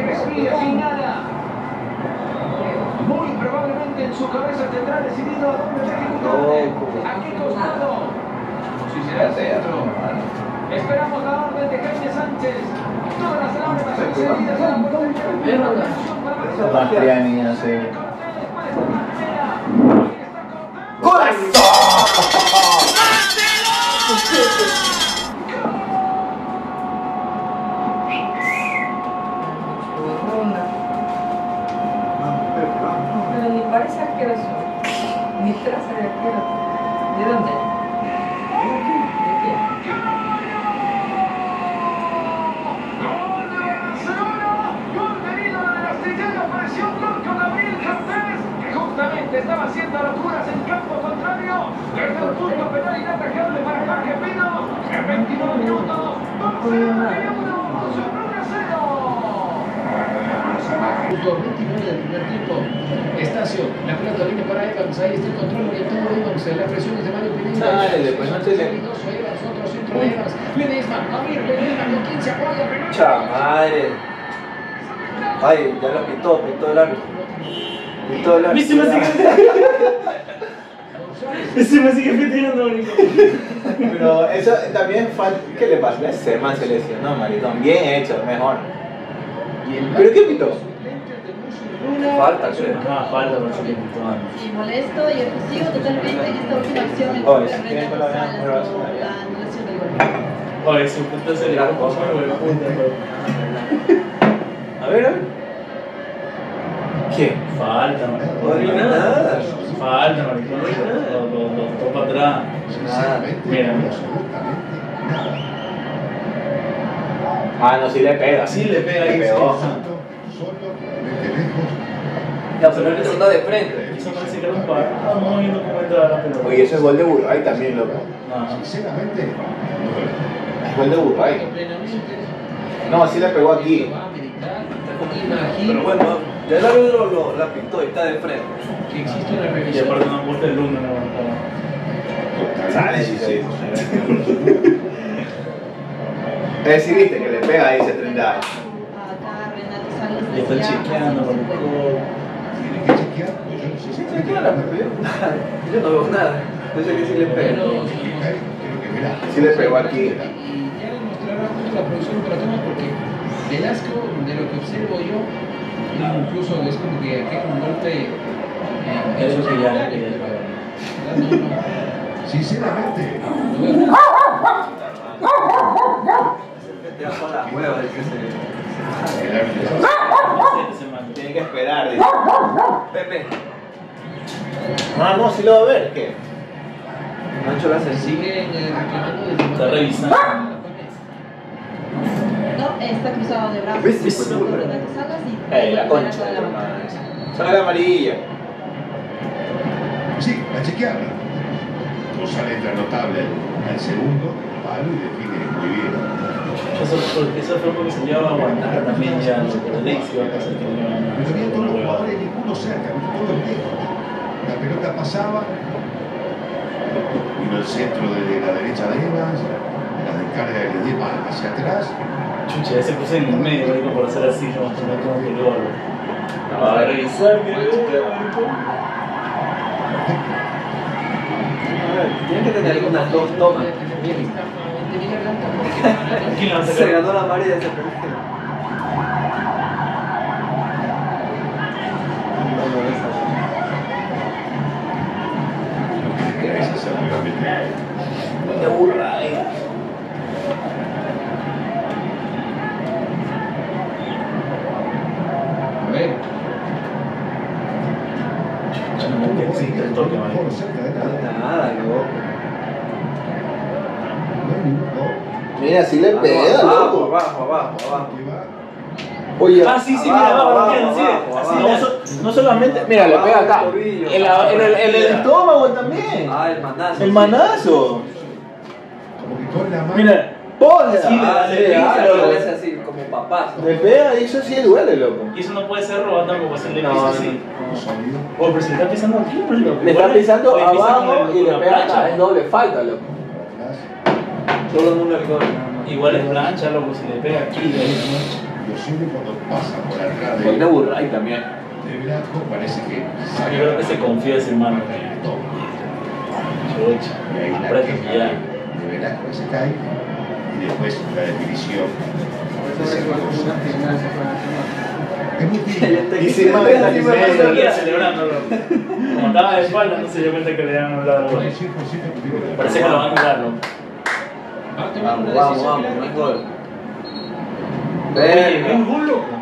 respira sin nada. Muy probablemente en su cabeza tendrá decidido a dónde ejecutar. ¿A qué costado? Si será el centro. Esperamos la orden de Jaime Sánchez. Todas las encendidas a la portería. Bastiani hace. Pero ni parece asqueroso. Ni traza de asqueroso. ¿De dónde? ¿De quién? Gol de Barcelona, gol del ídolo de las trincheras, apareció un gol con Gabriel Cortés, que justamente estaba haciendo locuras en campo contrario, desde el punto penal inatajable para Jorge Pino, en 29 minutos, Barcelona tiene uno, sobre 1 a 0. Minuto 29 del primer tiempo. Estacio, la pelota viene para Evans, ahí está el control orientado de Evans, las presiones de Mario Pineda. Dale, pues, no te Evans, otro centro de Evans. Ledesma, Javier Ledesma, ¿con quién se apoya? Cha madre. Ay, ya lo pitó, pitó el árbitro. Pitó el Viste, me árbitro. Ese me sigue. Pero eso también falta. ¿Qué le pasa? Ese man se lesionó, maricón. Bien hecho, mejor. ¿Pero qué pitó? Falta, creo. Ah, falta por antes. Y molesto y efusivo totalmente en esta última acción en Oh, que sí, Renato tiene que la pero- gol. Oye, su puta se le va a pasar, güey, puta, güey. A ver, a ver. ¿Qué? Falta, maricón. No hay nada. Falta, maricón. Lo, lo, lo topa atrás. Nada. Mira, mira. Ah, no, sí le pega. Sí le pega ahí. Le pegó. El árbitro está de frente. Eso parece que era un par. Vamos viendo cómo entra la pelota. Oye, ese es gol de Burray también, loco. No, Sinceramente, Es gol de Burray. No, sí le pegó aquí. Pero bueno, ya el árbitro lo, la pintó y está de frente. que existe una Y revisión. aparte no aporta el uno, no. Sale, sí, sí. Viste que le pega ahí ese 30 años. Acá Renato Salas Y está decía, chequeando, chequear, pues yo no sé si Sí, claro, yo, no veo nada. Yo sé que sí le verá. Sí le pegó aquí. Y ya demostrará justo la producción para toma porque Velasco, de lo que observo yo, incluso es como que aquel un golpe. eh, Eso sí ya. No, no. Sinceramente, no Te la árbitro. Ese man. Tiene que esperar. dice. Pepe. Ah, no, sí lo va a ver. ¿Qué? Nacho la hace. desde Está revisando. No, está cruzado de brazos. ¿Ves? ¿Ves? Eh, la concha de la. Saca la amarilla. Sí, a chequearla. Cosa letra notable al segundo palo y define muy bien. Eso, fue- eso fue porque se llevaba a aguantar también ya lo que le dije, iba a pasar que le iban a Pero había todos los hueva. jugadores, ninguno cerca, todos lejos. La pelota pasaba. Vino el centro de la derecha de Evans, la descarga de Ledesma hacia atrás. Chucha, ese puse en el medio, marico, por hacer así, no, no como que gol. A revisar, que Tienen que tener algunas dos tomas. ¿Quién la va a Se ganó la ese seguramente. De Burray. A ver, Sí, el toque, marico. Mejor cerca de nada. Nada, loco. No hay ningún gol. Mira, sí le pega, Abajo, loco. abajo, abajo, abajo. Oye, Ah, sí, sí, mira, Abajo, abajo, abajo, mira, sí. abajo, Así, abajo. no, so- no solamente. mira, le pega acá. El, el estómago también. Ah, el manazo. El manazo. Mira, ¡Pola! Sí, le- Ah, ah, así, como papá. Le pega y eso sí duele, loco. Y eso no puede ser robado tampoco, se le No, pisa no. así. Oh, pero se le está pisando aquí, pero Le está pisando abajo y le pega acá. Es doble falta, loco. Todo el mundo más. Igual es plancha, loco, si le pega aquí, ahí, Lo suele cuando pasa por atrás de de Burray también. de Velasco, parece que. Yo creo que se confía ese hermano. La que ya. de Velasco que se cae y después la definición. La. Es muy. Y si no, está ni medio. Seguía celebrándolo. Como estaba de espalda, no se dio cuenta que le habían hablado. No es 100% que Parece que lo van a anular, ¿no? Va a tomar Vamos, vamos, vamos, gol. Oye, Verga. un gol, loco.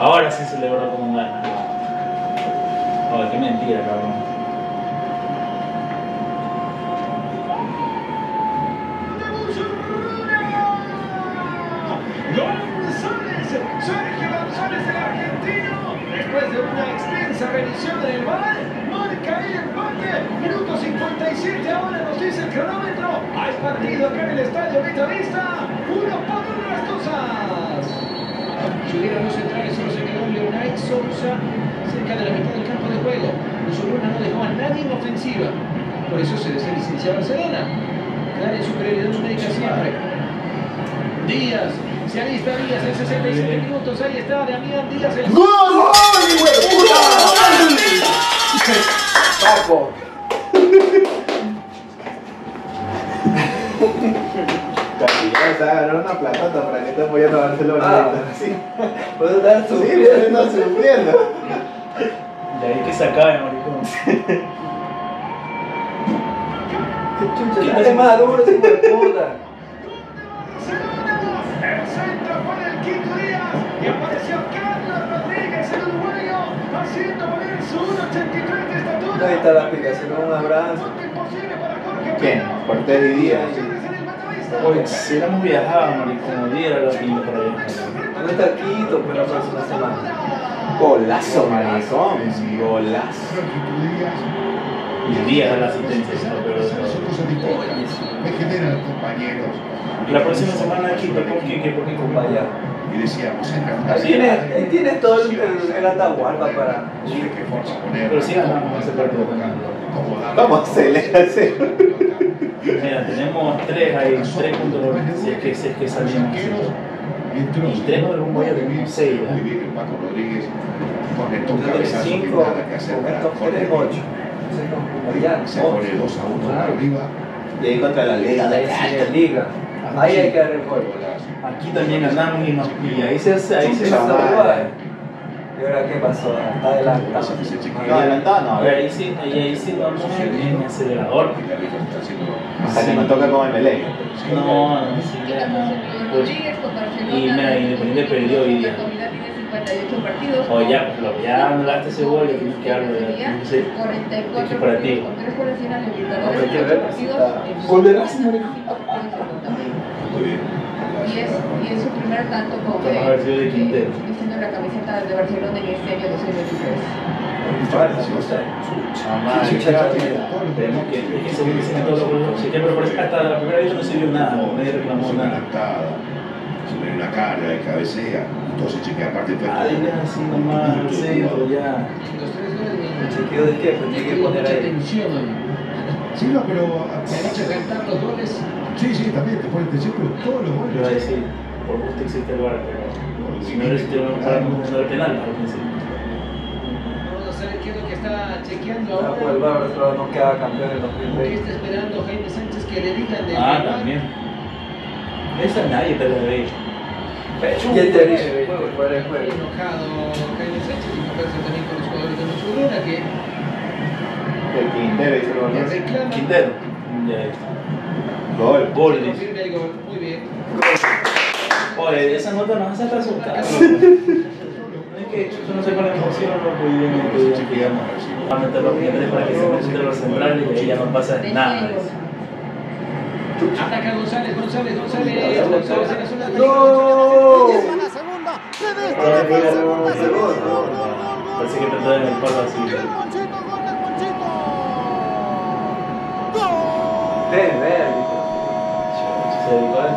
Ahora sí celebró como un gana. Oh, qué mentira, cabrón. González, Sergio González el argentino, después de una extensa revisión en el dice el cronómetro, hay partido acá en el estadio Vitavista, uno por uno las cosas. Subieron los centrales, solo se quedó Leonard Sousa cerca de la mitad del campo de juego. Los Uruna no dejó a nadie en ofensiva. Por eso se deslicencia Barcelona. Clara en superioridad numérica siempre. Díaz, se alista Díaz en 67 minutos. Ahí está Damián Díaz. El... Paco. Esté apoyando a Barcelona. Ah. Sí, Puedo dar sí, no sufriendo. De ahí que se acabe, maricón. Qué chucha, dale más duro, hijo de puta. El centro para el Quinto Díaz y apareció Carlos Rodríguez, el uruguayo, haciendo valer su 1.83 de estatura. Ahí está la aplicación, un abrazo. ¿Quién? Cortés y Díaz. Opciones en el Matavista. Oye, si hubiéramos viajado, maricón, diera la pinta para allá. No está Quito, pero la próxima semana. Golazo, maricón. Golazo. Y el día de la asistencia, cosas distintas. Me generan compañeros. La próxima semana aquí, ¿por qué? ¿Qué? ¿Por qué? Vaya. Y decíamos, en Ahí tienes, tienes todo el, el, el Atahualpa para. Pero sí ganamos ese partido Vamos, se le hace. Mira, tenemos tres ahí, tres puntos si es que, si es que salimos. Y tres con el Uruguay tenemos seis. Muy bien, el Paco Rodríguez conectó un Entonces, cabezazo que 5 nada que hacer con para estos Jorge 3, 8. Se pone 2 a 1 Claro. arriba. De ahí contra la Liga de En Liga. Ahí hay que dar el gol. Aquí también ganamos y, ahí se hace, ahí se. ¿Y ahora qué pasó? Está adelantado. No, adelantado no, A ver, ahí sí, ahí, sí vamos en el acelerador. Está Hasta que nos toca con el. No, no, sí, no. Pues, y mira, Independiente perdió hoy día. O ya, pues, lo, ya anulaste ese gol y tienes que darlo de la sí. Es que para ti. Está- de Racing, Muy bien. Y es, y es su primer tanto como vistiendo la camiseta de Barcelona en este año 2023. Mamá, tenemos que, es que se dicen todos los goles. Sí, pero parece que hasta la primera vez no se vio nada, nadie reclamó nada. adelantada, se ve una carga de cabecea, entonces chequea aparte fue Ah, así nomás, centro, ya. ¿El chequeo de qué? Pues tiene que poner ahí. Sí, no, pero Se han hecho cantar los goles. Sí, sí, también te ponen atención, pero todos los Yo iba a goles. decir, por gusto existe el bar, pero si no existido el bar, no era penal al principio. Vamos a saber qué es lo que está chequeando Ahora ahora. por el Barcelona no queda campeón en ¿Qué 2020. está esperando Jaime Sánchez que le digan de Ah, también. Esa nadie te la dicho. Y el te dice, fuera de juego. enojado Jaime Sánchez y conversa también con los jugadores de Muchuruna que El Quintero hizo el reclaman Quintero. Ya está. Gol. Gol, que dice. confirme el gol. Muy bien. Oye, esa nota nos hace resultar. Es que yo no sé con la emoción, no. Va a meter los para que se metan los centrales y ahí ya no pasa nada. Ataca González, González, González. González en la zona de ¡No! Ahora que era- Parece que trató de el palo así.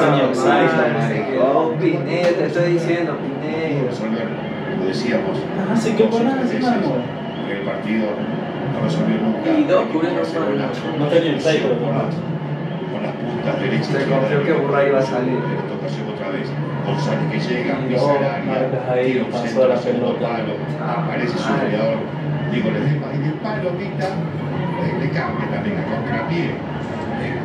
Madre, se quedó Pineda, te estoy diciendo, Pineda. resolver, como decíamos, Ah, sí, qué buena el partido no resolvió nunca. Y dos. No tenía el psycho, con las- puntas y Se confió del que. Burray iba a salir. En esta ocasión otra vez. González que llega, marcas ahí, pasó centro la pelota. palo, aparece su goleador, Diego Ledesma, y del palo Vita le, le cambia también a contrapié.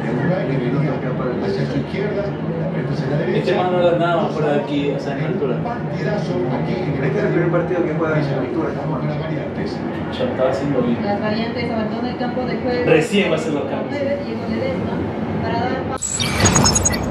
De de Burray que venía hacia su izquierda, la pelota hacia la derecha. Este man no da nada fuera de aquí, o sea, en altura. Partidazo aquí en Este es el primer partido que juega en altura, las variantes. Ya lo estaba haciendo bien. Las variantes abandonan el campo de juego. Recién va a ser los para dar paso.